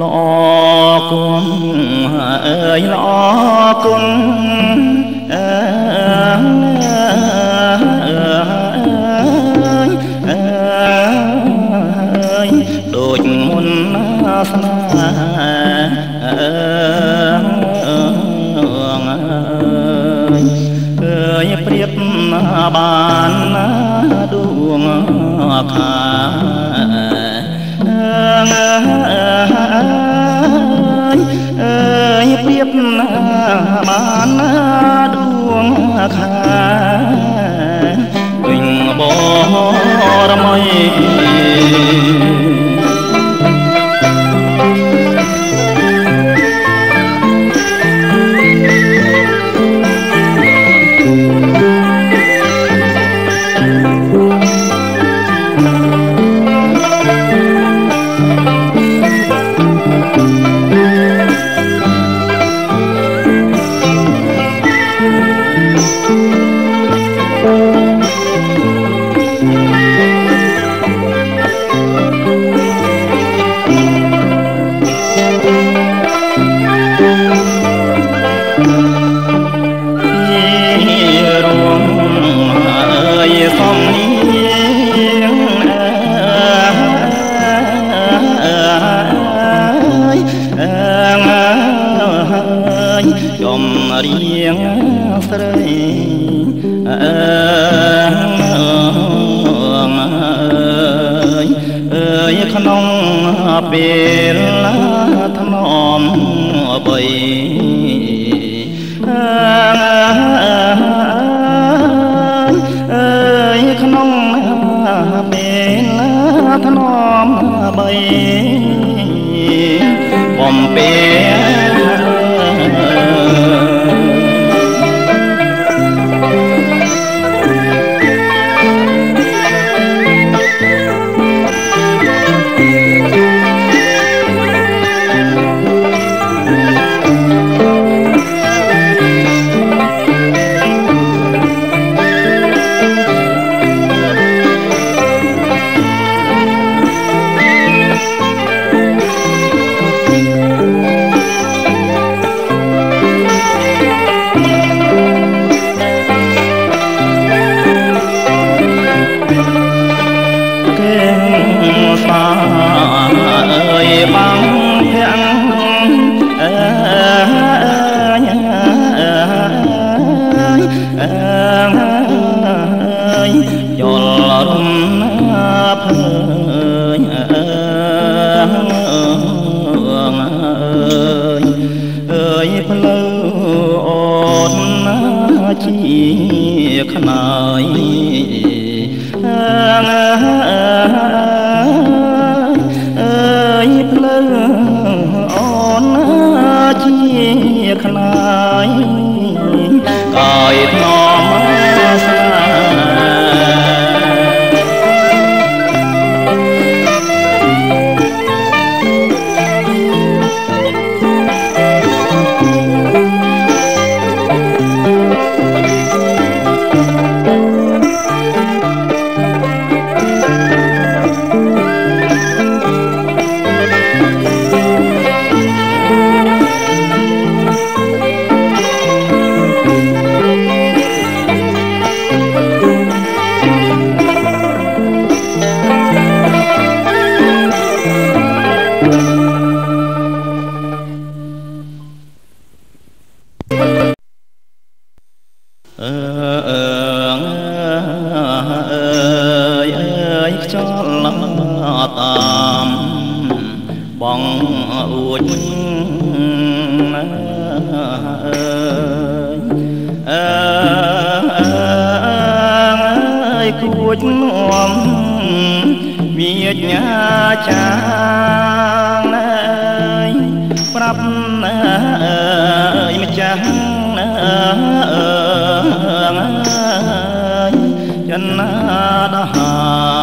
ល្អគុណអើយល្អគុណអើយ ខាវិញបរមី ងស្រីអើយអើយក្នុងពេលថ្នមបីអើយក្នុងពេលថ្នមបីបំពេ Ah. ងអួចអើយគួចនំមាញាចាងណែប្រាប់ណែម្ចាស់ណែចិនណាដល់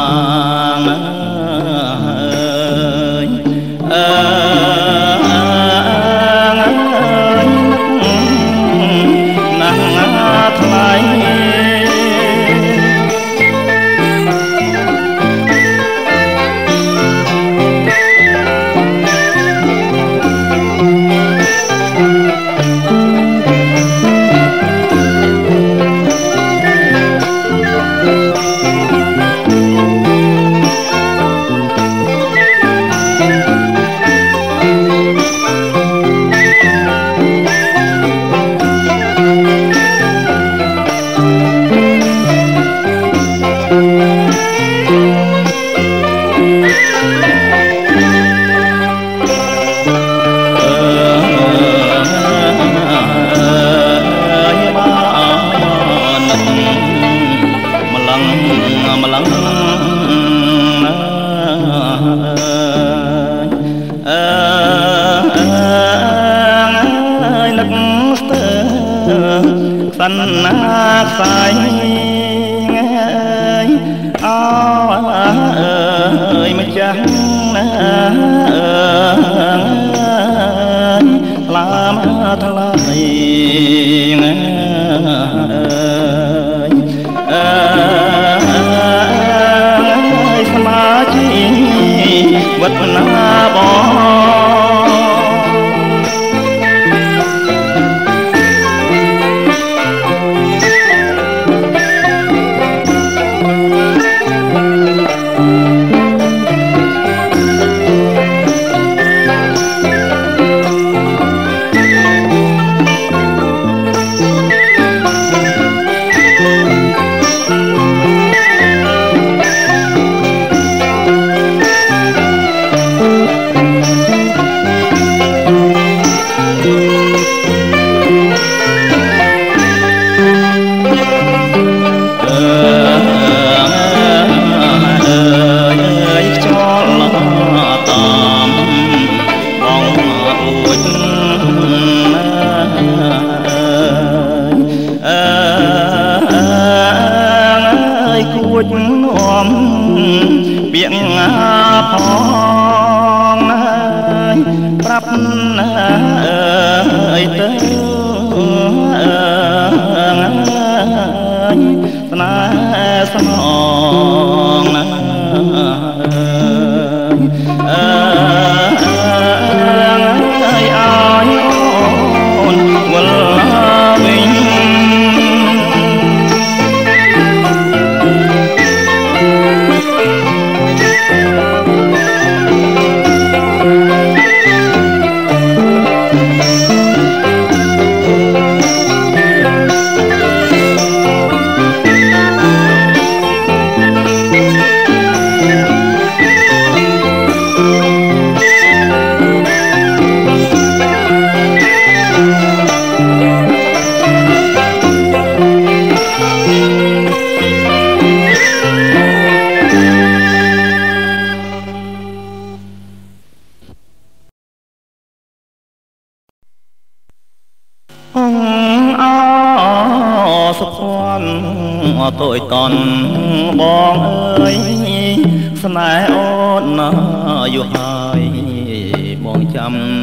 សណាខ្សែអើយម្ចាស់ណាថ្លាមកថ្លៃអើយស្មាជីវត្តណា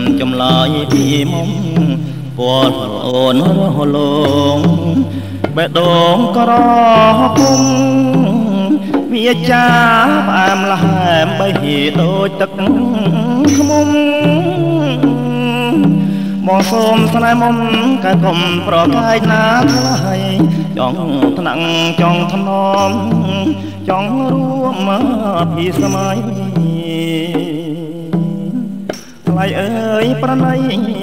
ចាំចម្លើយពីមុំពណ៌អូនរហលងបេះដូងក្រពុំវាចាផ្អែមល្ហែមបីដូចទឹកខ្មុំបងសូមស្នេហ៍មុំកែកុំប្រកាយណាថ្លៃចង់ថ្នាក់ចង់ថ្នមចង់រួមមកពីសម័យ ថ្លៃអើយប្រណី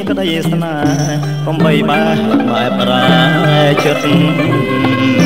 ក្តីស្នេហ៍កុំបីបែបែប្រែចិត្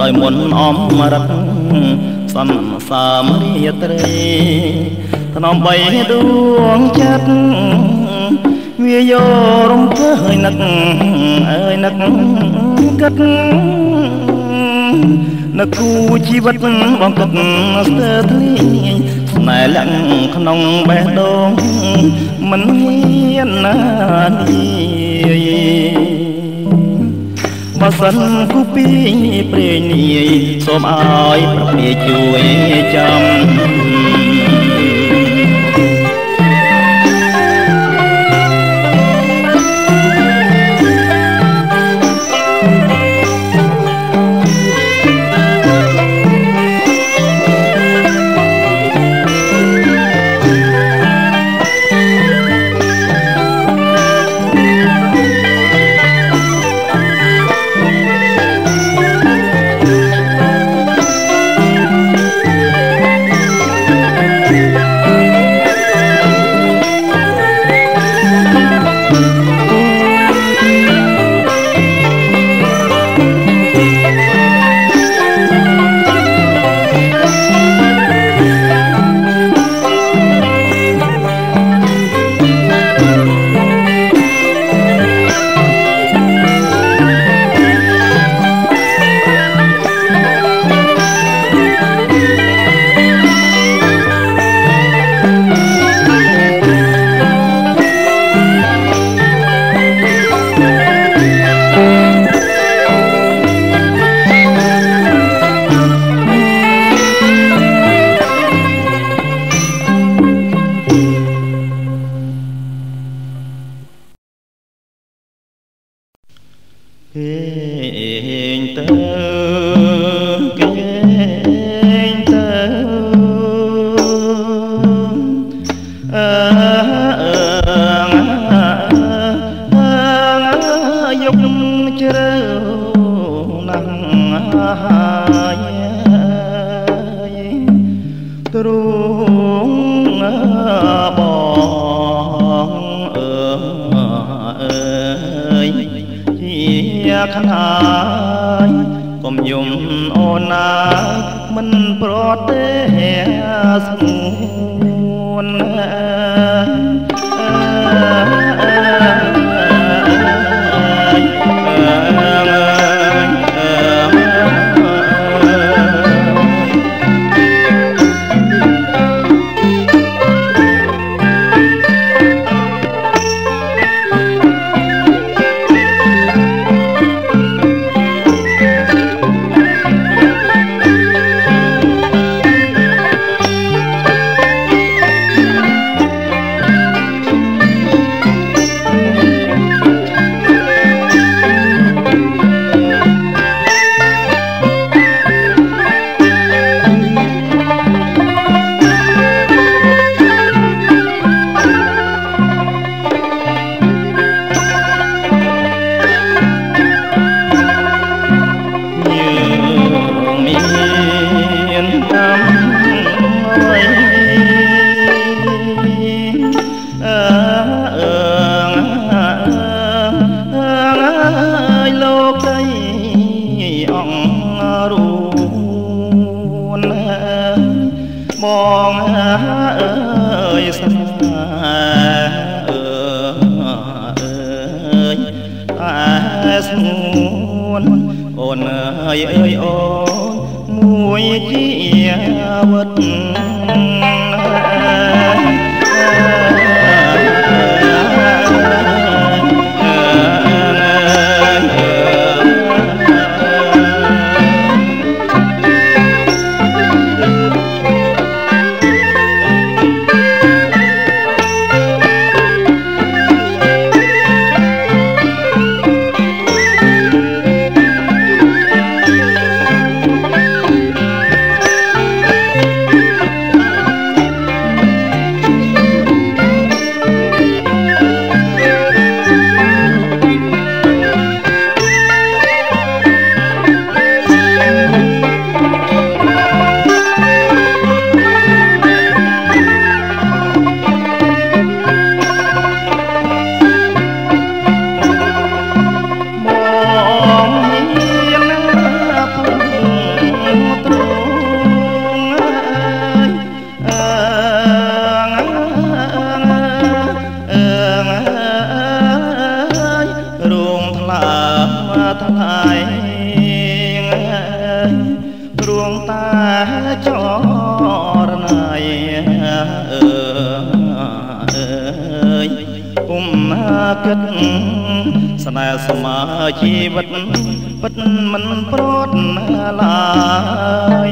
ដោយមុនអំរិតសន្សាមរាត្រីថ្នមបីដួងចិត្តវាយករំភើយនឹកអើយនឹកគិតនឹកគូជីវិតបងគិតស្ទើរធ្លាយស្នេហ៍លំក្នុងបេះដូងមិនហ៊ានណានី បើសិនគូពីព្រេងនាយសូមឲ្យប្រពៃជួយចាំ ខ្នាយកុំយំអូនណាមិនប្រទេស្ងួនណា អង្គរួនបងអើយសាអើយតែស្មួនអូនអើយអើយអូនមួយជីវិត អើយគុំគិតស្នេហ៍ស្មើជីវិតពិតមិនប្រត់ឡើយ